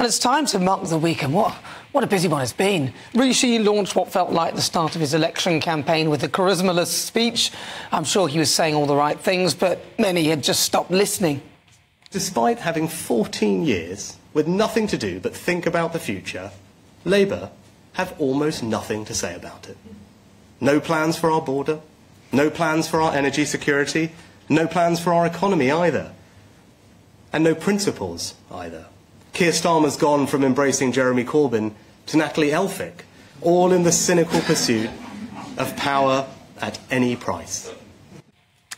And it's time to mark the weekend. What, what a busy one it's been. Rishi launched what felt like the start of his election campaign with a charismaless speech. I'm sure he was saying all the right things, but many had just stopped listening. Despite having 14 years with nothing to do but think about the future, Labour have almost nothing to say about it. No plans for our border, no plans for our energy security, no plans for our economy either, and no principles either. Keir Starmer's gone from embracing Jeremy Corbyn to Natalie Elphicke, all in the cynical pursuit of power at any price.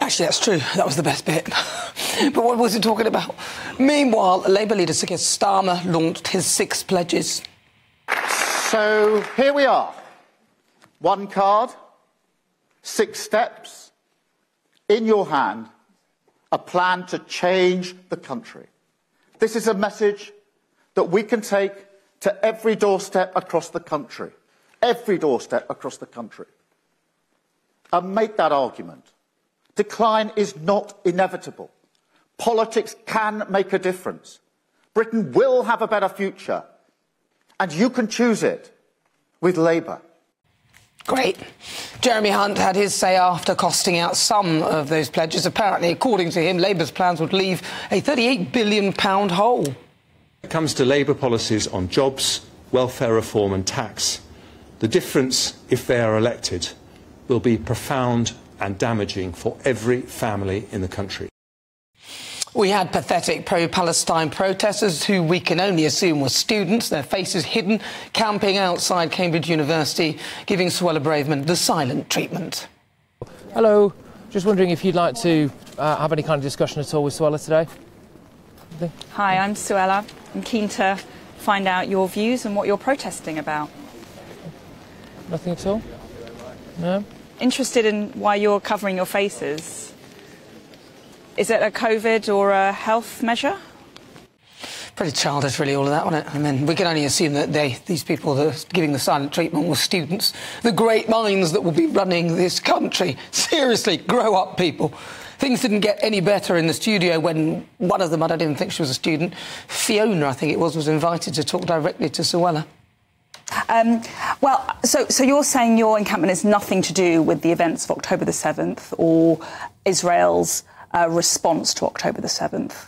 Actually, that's true. That was the best bit. but what was he talking about? Meanwhile, Labour leader Sir Keir Starmer launched his six pledges. So here we are. One card, six steps, in your hand, a plan to change the country. This is a message that we can take to every doorstep across the country, every doorstep across the country, and make that argument. Decline is not inevitable. Politics can make a difference. Britain will have a better future, and you can choose it with Labour. Great. Jeremy Hunt had his say after costing out some of those pledges. Apparently, according to him, Labour's plans would leave a £38 billion hole. When it comes to Labour policies on jobs, welfare reform and tax. The difference, if they are elected, will be profound and damaging for every family in the country. We had pathetic pro Palestine protesters who we can only assume were students, their faces hidden, camping outside Cambridge University, giving Suella Braverman the silent treatment. Hello. Just wondering if you'd like to uh, have any kind of discussion at all with Suella today? Hi, I'm Suella. I'm keen to find out your views and what you're protesting about. Nothing at all? No? Interested in why you're covering your faces. Is it a COVID or a health measure? Pretty childish, really, all of that, wasn't it? I mean, we can only assume that they, these people that are giving the silent treatment were students, the great minds that will be running this country. Seriously, grow up, people. Things didn't get any better in the studio when one of them, I don't even think she was a student, Fiona, I think it was, was invited to talk directly to Suella. Um, well, so, so you're saying your encampment has nothing to do with the events of October the 7th or Israel's uh, response to October the 7th.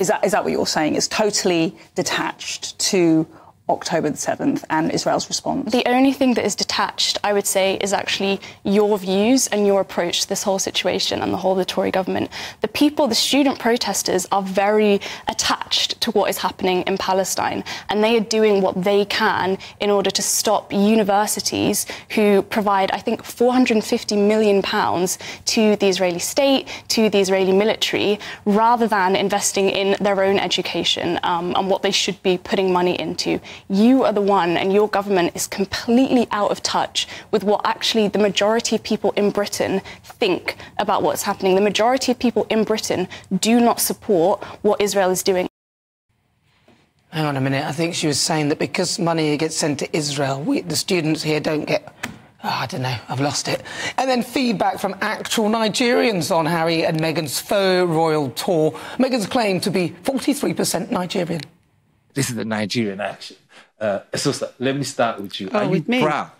Is that, is that what you're saying? It's totally detached to October the 7th and Israel's response? The only thing that is detached, I would say, is actually your views and your approach to this whole situation and the whole of the Tory government. The people, the student protesters, are very attached to what is happening in Palestine, and they are doing what they can in order to stop universities who provide, I think, 450 million pounds to the Israeli state, to the Israeli military, rather than investing in their own education um, and what they should be putting money into you are the one and your government is completely out of touch with what actually the majority of people in Britain think about what's happening. The majority of people in Britain do not support what Israel is doing. Hang on a minute. I think she was saying that because money gets sent to Israel, we, the students here don't get. Oh, I don't know. I've lost it. And then feedback from actual Nigerians on Harry and Meghan's faux royal tour. Meghan's claimed to be 43% Nigerian. This is the Nigerian action. Uh, so let me start with you. Oh, Are with you me? proud?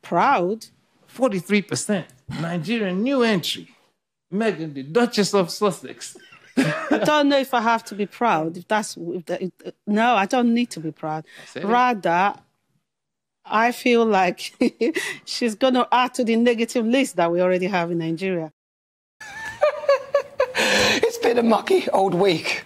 Proud? 43%. Nigerian new entry. Meghan, the Duchess of Sussex. I don't know if I have to be proud. If that's if that, if, no, I don't need to be proud. said it. Rather, I feel like she's going to add to the negative list that we already have in Nigeria. It's been a mucky old week.